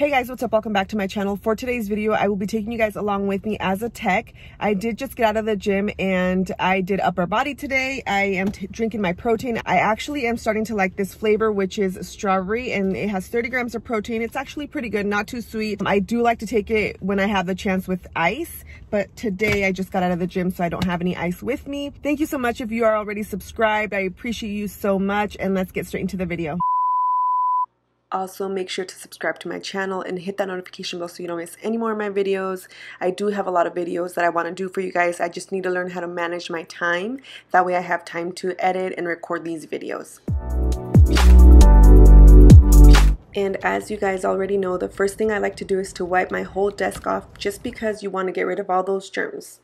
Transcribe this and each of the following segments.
Hey guys, what's up? Welcome back to my channel. For today's video, I will be taking you guys along with me as a tech. I did just get out of the gym and I did upper body today. I am drinking my protein. I actually am starting to like this flavor, which is strawberry and it has 30 grams of protein. It's actually pretty good, not too sweet. Um, I do like to take it when I have the chance with ice, but today I just got out of the gym, so I don't have any ice with me. Thank you so much if you are already subscribed. I appreciate you so much and let's get straight into the video. Also, make sure to subscribe to my channel and hit that notification bell so you don't miss any more of my videos. I do have a lot of videos that I want to do for you guys. I just need to learn how to manage my time. That way I have time to edit and record these videos. And as you guys already know, the first thing I like to do is to wipe my whole desk off just because you want to get rid of all those germs.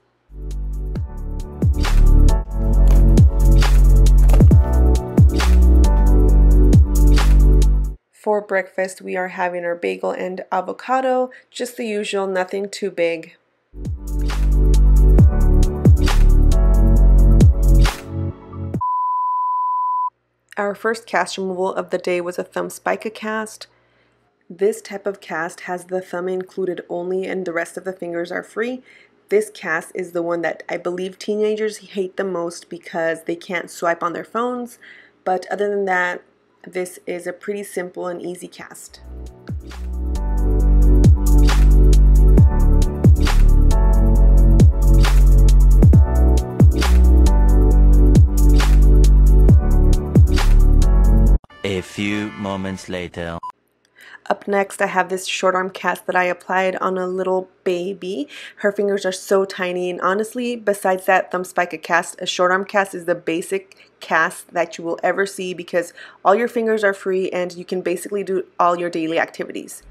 For breakfast, we are having our bagel and avocado, just the usual, nothing too big. Our first cast removal of the day was a thumb spica cast. This type of cast has the thumb included only and the rest of the fingers are free. This cast is the one that I believe teenagers hate the most because they can't swipe on their phones. But other than that, this is a pretty simple and easy cast. A few moments later. Up next, I have this short arm cast that I applied on a little baby. Her fingers are so tiny, and honestly, besides that thumb spica cast, a short arm cast is the basic cast that you will ever see because all your fingers are free and you can basically do all your daily activities.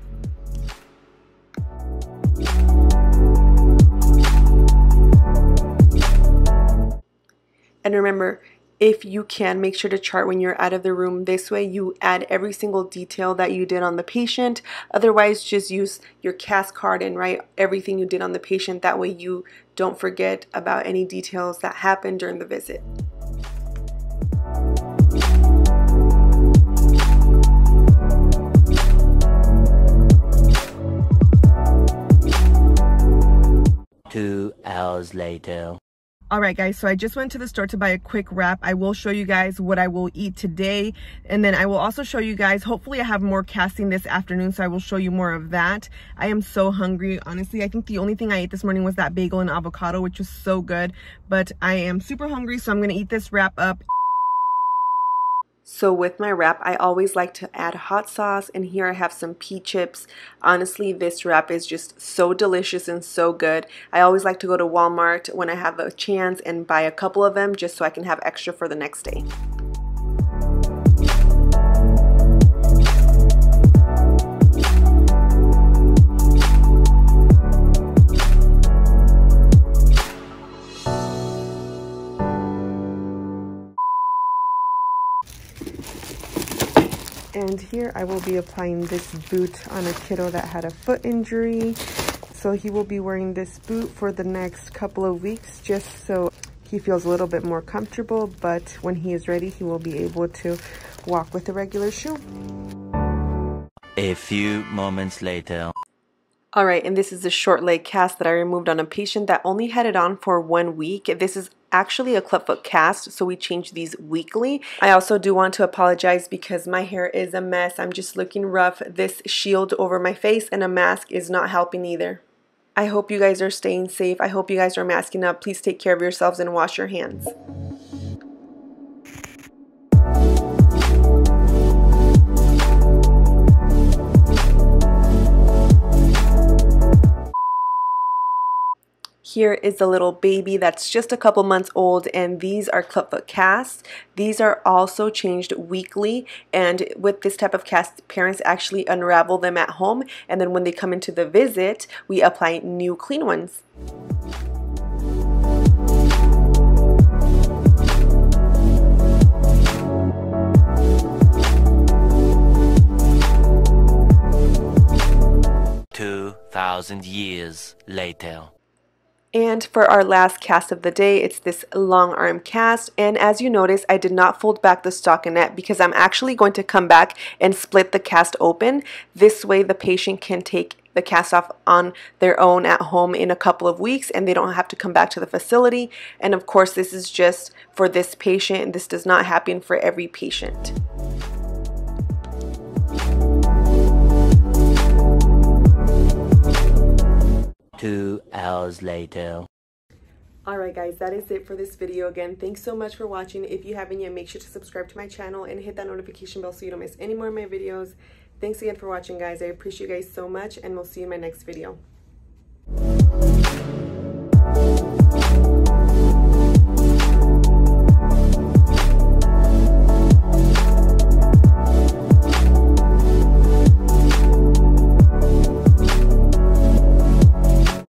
And remember, if you can make sure to chart when you're out of the room. This way you add every single detail that you did on the patient. Otherwise just use your cast card and write everything you did on the patient. That way you don't forget about any details that happened during the visit. Two hours later. Alright guys, so I just went to the store to buy a quick wrap. I will show you guys what I will eat today. And then I will also show you guys, hopefully I have more casting this afternoon, so I will show you more of that. I am so hungry, honestly. I think the only thing I ate this morning was that bagel and avocado, which was so good. But I am super hungry, so I'm to eat this wrap up so with my wrap, I always like to add hot sauce and here I have some pea chips. Honestly, this wrap is just so delicious and so good. I always like to go to Walmart when I have a chance and buy a couple of them just so I can have extra for the next day. And here I will be applying this boot on a kiddo that had a foot injury. So he will be wearing this boot for the next couple of weeks just so he feels a little bit more comfortable. But when he is ready, he will be able to walk with a regular shoe. A few moments later. All right, and this is a short leg cast that I removed on a patient that only had it on for one week. This is actually a clubfoot cast, so we change these weekly. I also do want to apologize because my hair is a mess. I'm just looking rough. This shield over my face and a mask is not helping either. I hope you guys are staying safe. I hope you guys are masking up. Please take care of yourselves and wash your hands. Here is the little baby that's just a couple months old and these are clubfoot casts. These are also changed weekly and with this type of cast parents actually unravel them at home and then when they come into the visit we apply new clean ones. Two thousand years later. And for our last cast of the day, it's this long arm cast. And as you notice, I did not fold back the stockinette because I'm actually going to come back and split the cast open. This way the patient can take the cast off on their own at home in a couple of weeks and they don't have to come back to the facility. And of course, this is just for this patient. This does not happen for every patient. Hours later. Alright guys, that is it for this video. Again, thanks so much for watching. If you haven't yet, make sure to subscribe to my channel and hit that notification bell so you don't miss any more of my videos. Thanks again for watching guys. I appreciate you guys so much and we'll see you in my next video.